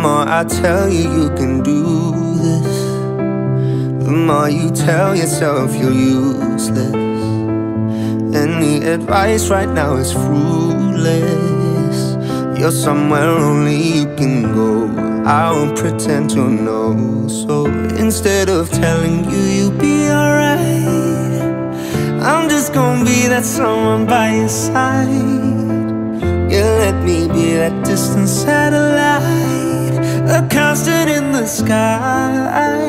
more I tell you you can do this. The more you tell yourself you're useless. Any advice right now is fruitless. You're somewhere only you can go. I won't pretend to know. So instead of telling you you'll be alright. I'm just gonna be that someone by your side. You let me be that distant satellite constant in the sky.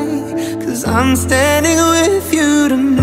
Cause I'm standing with you tonight.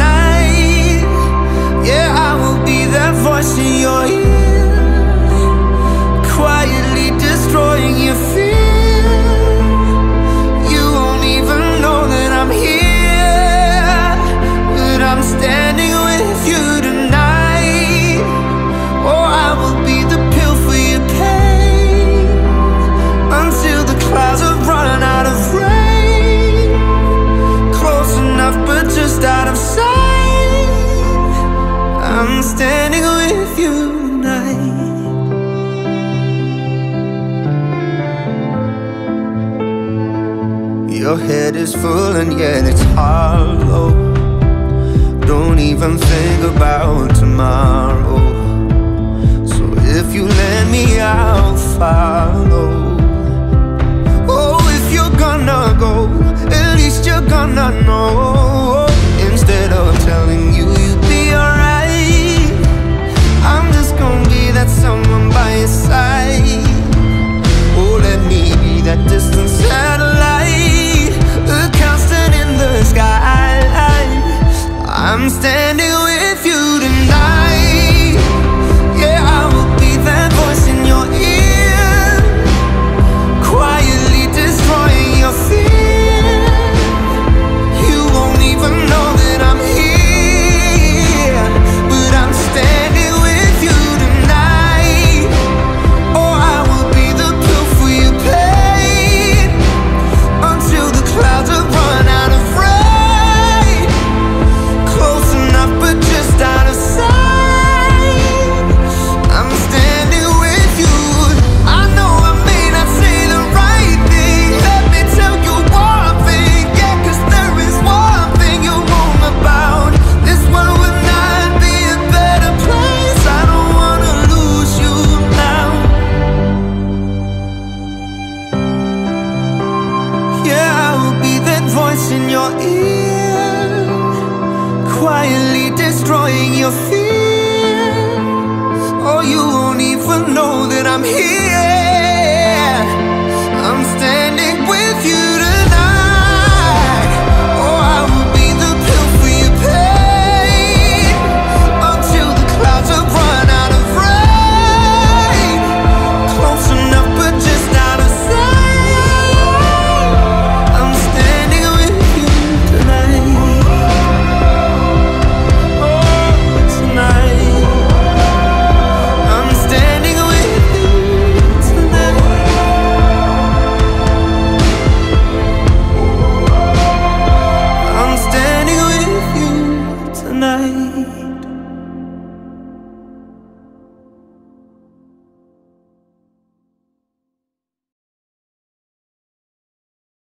Your head is full and yet it's hollow. Don't even think about tomorrow. your ear, quietly destroying your fears. Oh, you won't even know that I'm here.